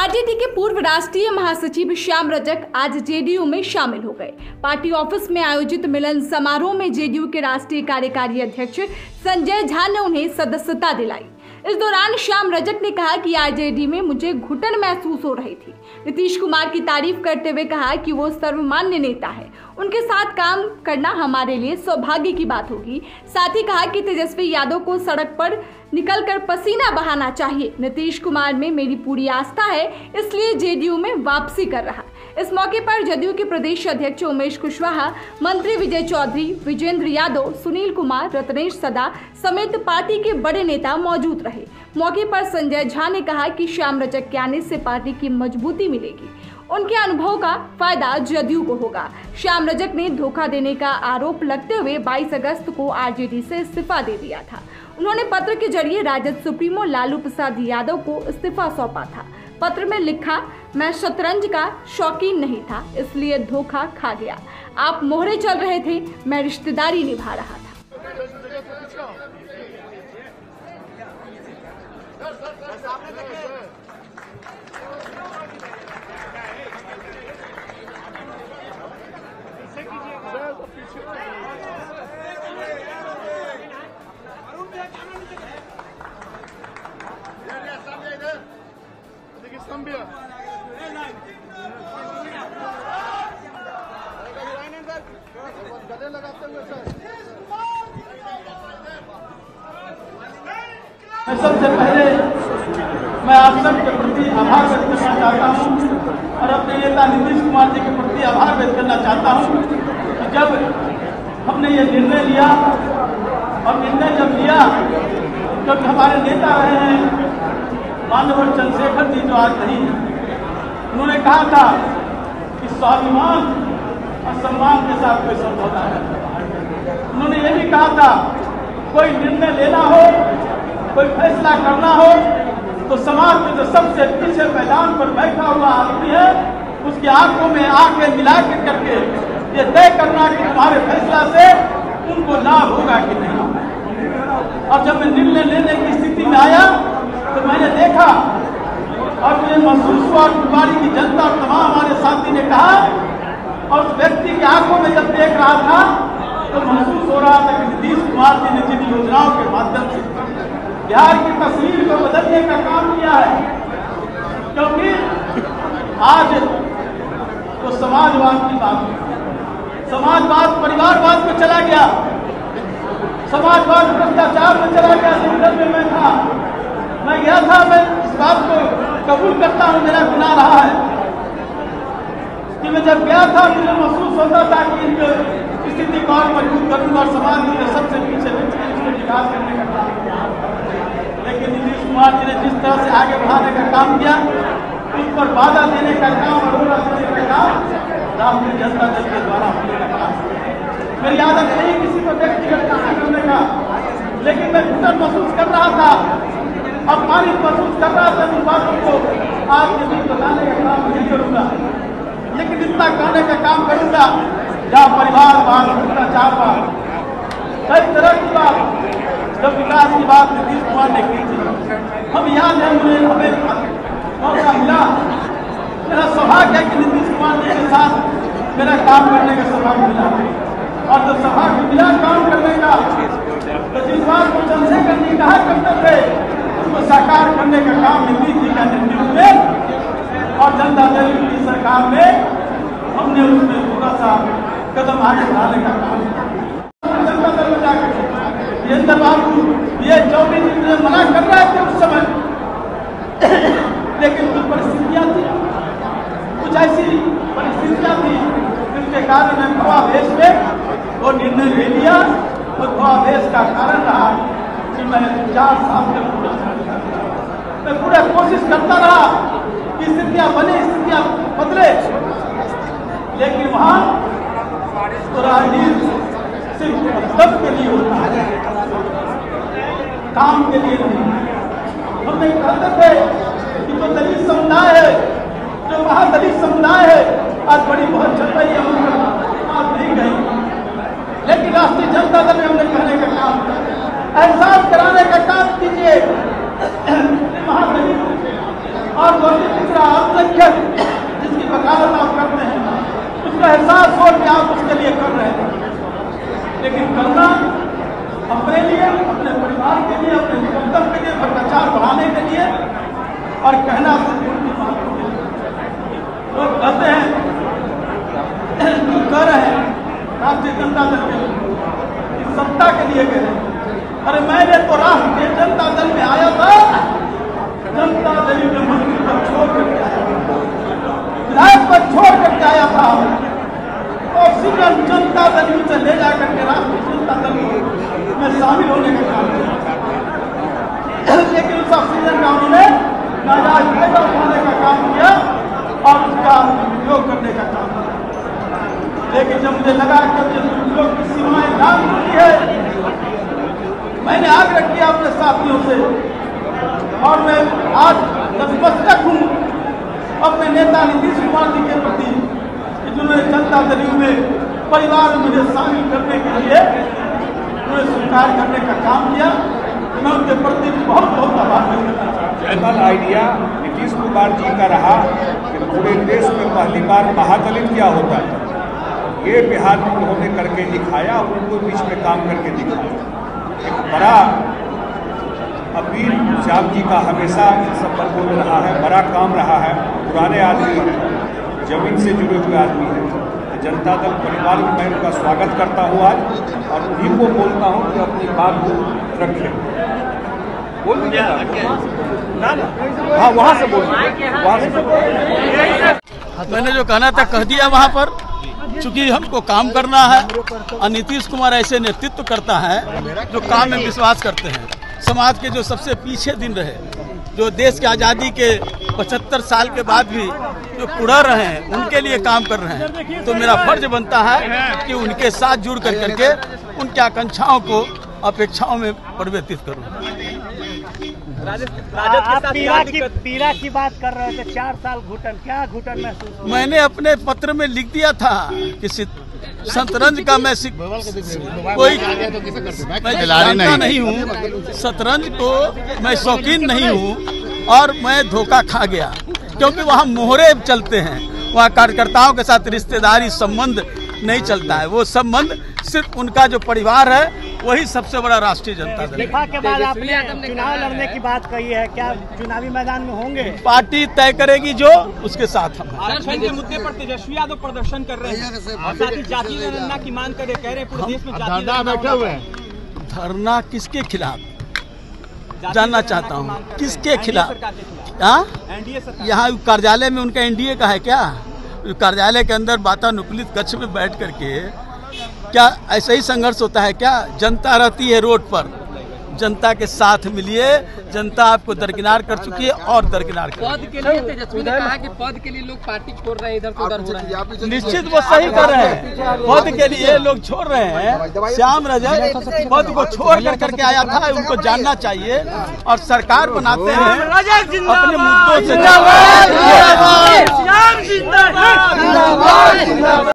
RJD के पूर्व राष्ट्रीय महासचिव श्याम रजक आज जेडीयू में शामिल हो गए। पार्टी ऑफ़िस में आयोजित मिलन समारोह में जेडीयू के राष्ट्रीय कार्यकारी अध्यक्ष संजय झा ने उन्हें सदस्यता दिलाई। इस दौरान श्याम रजक ने कहा कि आरजेडी में मुझे घुटन महसूस हो रही थी। नीतीश कुमार की तारीफ़ करते हुए कहा कि वो सर्वमान्य नेता है। उनके साथ काम करना हमारे लिए सौभाग्य की बात होगी। साथ ही कहा कि तेजस्वी यादव को सड़क पर निकलकर पसीना बहाना चाहिए। नीतीश कुमार में मेरी पूरी आस्था है, इसलिए जेडीयू में वापसी कर रहा। इस मौके पर जदयू के प्रदेश अध्यक्ष उमेश कुशवाहा, मंत्री विजय चौधरी, विजेंद्र यादव, सुनील कुमार, रत्नेश सदा समेत पार्टी के बड़े नेता मौजूद रहे। मौके पर संजय झा ने कहा कि श्याम रजक के आने से पार्टी की मजबूती मिलेगी। उनके अनुभव का फ़ायदा जदयू को होगा। श्याम रजक ने धोखा देने का आरोप लगते हुए 22 अगस्त को आरजेडी से इस्तीफा दे दिया था। उन्होंने पत्र के ज़रिए राजद सुप्रीमो लालू प्रसाद यादव को इस्तीफा सौंपा था। पत्र में लिखा, मैं शतरंज का शौकीन नहीं था, इसलिए धोखा खा गया। आप मोहरे चल रहे थे, मैं रिश्तेदारी निभा रहा था। सबसे पहले मैं आप सबके प्रति आभार व्यक्त करना चाहता हूँ और अपने नेता नीतीश कुमार जी के प्रति आभार व्यक्त करना चाहता हूँ कि जब हमने ये निर्णय लिया और निर्णय जब लिया, क्योंकि हमारे नेता रहे हैं मानवर चंद्रशेखर जी जो आज नहीं है, उन्होंने कहा था कि स्वाभिमान और सम्मान के साथ कोई समझौता है। उन्होंने ये भी कहा था, कोई निर्णय लेना हो, कोई फैसला करना हो तो समाज में जो सबसे पीछे मैदान पर बैठा हुआ आदमी है, उसकी आँखों में आँखें मिला के करके ये तय करना कि तुम्हारे फैसला से उनको लाभ होगा कि नहीं। और जब मैं निर्णय लेने की स्थिति में आया देखा और मुझे महसूस हुआ फुलवाड़ी की जनता और तमाम हमारे साथी ने कहा, और उस व्यक्ति की आँखों में जब देख रहा था तो महसूस हो रहा था कि नीतीश कुमार जी ने जिन योजनाओं के माध्यम से बिहार की तस्वीर को बदलने का काम किया है, क्योंकि आज तो समाजवाद की बात समाजवाद परिवारवाद में चला गया। समाजवाद भ्रष्टाचार में चला गया जिस में मैं था मैं गया था मैं इस बात को कबूल करता हूँ, मेरा गुनाह रहा है। कि मैं जब गया था, मुझे महसूस होता था कि स्थिति को और मज़बूत करूँगा और समाज में जो सबसे पीछे उसको विकास करने का काम किया। लेकिन नीतीश कुमार जी ने जिस तरह से आगे बढ़ाने का काम किया, उस पर बाधा देने का काम और रोड़ा देने का काम राष्ट्रीय जनता दल के द्वारा होने का काम। मेरी आदत नहीं किसी को व्यक्तिगत करने का, लेकिन मैं घुटन महसूस कर रहा था अपमानित महसूस कर रहा था उन बातों को आज के बीच बताने का काम नहीं करूँगा, लेकिन इतना कहने का काम करूँगा, जहाँ परिवारवाद भ्रष्टाचारवाद कई तरह की बात, जब विकास की बात नीतीश कुमार ने की थी। हम याद है हमें मौका मिला। मेरा सौभाग्य है कि नीतीश कुमार जी के साथ मेरा काम करने का सौभाग्य मिला। और जब सौभाग्य मिला काम करने का तो जिस बात को चंद्रशेखर जी कहा करते थे उसको साकार करने का काम नीतीश जी का नेतृत्व में और जनता दल की सरकार में हमने उसमें थोड़ा सा कदम आगे बढ़ाने का काम जनता दल में जाकर वीरेंद्र बाबू ये चौबीस दिन मना कर रहे थे उस समय। लेकिन कुछ परिस्थितियाँ थी। कुछ ऐसी परिस्थितियाँ थी जिनके कारण मैं भवावेश में वो निर्णय ले लिया। और भवावेश का कारण रहा कि मैं चार साल तक पूरा मैं पूरा कोशिश करता रहा कि स्थितियाँ बने, स्थितियाँ बदले। लेकिन वहाँ तो राजनीति सिर्फ़ मतलब के लिए होता है, काम के लिए नहीं। हमने कहते थे कि जो दलित समुदाय है, जो महादलित समुदाय है, आज बड़ी बहुत चल रही है आज नहीं गई लेकिन राष्ट्रीय जनता दल में हमने कहने का काम एहसास कराने का काम कीजिए महादलित और वही तीसरा अल्पसंख्यक जिसकी वकालत आप करते हैं उसका कि आप उसके लिए कर रहे हैं। लेकिन करना अपने लिए, अपने परिवार के लिए, अपने निकटतम के लिए भ्रष्टाचार बढ़ाने के लिए और कहना लिए। लोग कहते हैं जो रहे हैं, राष्ट्रीय जनता दल के कि सत्ता के लिए कह अरे मैंने तो राष्ट्रीय जनता दल में आया था, जनता दल के मंत्री पर छोड़ करके आया विधायक पर छोड़ करके आया था। ऑक्सीजन जनता दल से ले जा करके राष्ट्रीय जनता दल में शामिल होने का काम किया लेकिन उस ऑक्सीजन का उन्होंने नाजायज फ़ायदा उठाने का काम किया और उसका उपयोग करने का काम किया। लेकिन जब मुझे लगा कि दुरुपयोग की सीमाएँ नाम चुकी है, मैंने आग्रह किया अपने साथियों से, और मैं आज नतमस्तक हूँ अपने नेता नीतीश कुमार जी के प्रति कि जिन्होंने जनता दल में परिवार में मुझे शामिल करने के लिए उन्हें स्वीकार करने का काम किया। मैं उनके प्रति बहुत बहुत आभार करना जनरल आइडिया नीतीश कुमार जी का रहा कि पूरे देश में पहली बार महादलित क्या होता है। ये बिहार में उन्होंने करके दिखाया, उनको बीच में काम करके दिखाया। एक बड़ा अपील श्याम जी का हमेशा इन सब वर्गों में रहा है, बड़ा काम रहा है, पुराने आदमी ज़मीन से जुड़े हुए आदमी हैं। जनता दल परिवार में मैं उनका स्वागत करता हूँ आज और उन्हीं को बोलता हूँ कि अपनी बात को रखें। बोल हाँ वहाँ से बोल वहाँ से मैंने जो कहना था, कह दिया वहाँ पर, चूँकि हमको काम करना है, और नीतीश कुमार ऐसे नेतृत्व करता है, जो काम में विश्वास करते हैं। समाज के जो सबसे पीछे दिन रहे, जो देश की आज़ादी के 75 साल के बाद भी जो कुड़ा रहे हैं उनके लिए काम कर रहे हैं। तो मेरा फ़र्ज़ बनता है कि उनके साथ जुड़ कर करके उनकी आकांक्षाओं को अपेक्षाओं में परिवर्तित करूँ। आप पीड़ा की पीड़ा की बात कर रहे थे चार साल घुटन। क्या घुटन महसूस मैंने अपने पत्र में लिख दिया था कि शतरंज का मैं सिक- कोई मैं जानता नहीं हूँ। शतरंज को मैं शौकीन नहीं हूँ और मैं धोखा खा गया। क्योंकि वहाँ मोहरे चलते हैं। वहाँ कार्यकर्ताओं के साथ रिश्तेदारी संबंध नहीं चलता है। वो संबंध सिर्फ़ उनका जो परिवार है वही सबसे बड़ा राष्ट्रीय जनता दल के बाद आपने चुनाव लड़ने की बात कही है। क्या चुनावी मैदान में होंगे? पार्टी तय करेगी जो उसके साथ हम। आरक्षण के मुद्दे पर तेजस्वी यादव प्रदर्शन कर रहे हैं। और साथ ही जनगणना की मांग कर रहे कह रहे हैं पूरे देश में जातीय जनगणना होना धरना किसके खिलाफ? जानना चाहता हैं। किसके खिलाफ। हाँ? यहाँ कार्यालय में उनका एनडीए का है क्या? कार्यालय के अंदर वातानुकूलित कक्ष में बैठ करके क्या ऐसा ही संघर्ष होता है क्या? जनता रहती है रोड पर। जनता के साथ मिलिए। जनता आपको दरकिनार कर चुकी है और दरकिनार कर पद के लिए तेजस्वी ने कहा कि पद के लिए लोग पार्टी छोड़ रहे हैं इधर से उधर हो रहे हैं। निश्चित वो सही कर रहे हैं। पद के लिए लोग छोड़ रहे हैं। श्याम रजक पद को छोड़ कर करके आया था उनको जानना चाहिए और सरकार बनाते हैं। अपने मुद्दों से